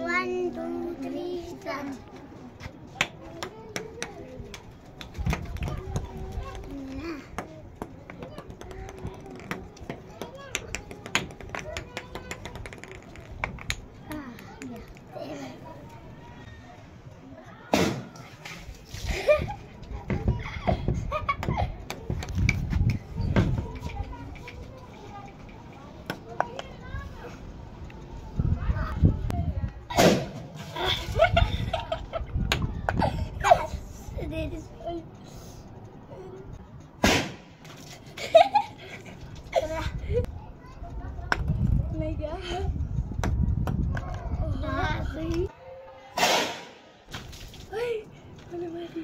One, two, three. Mega. Ah, zie. Hoi, mana mati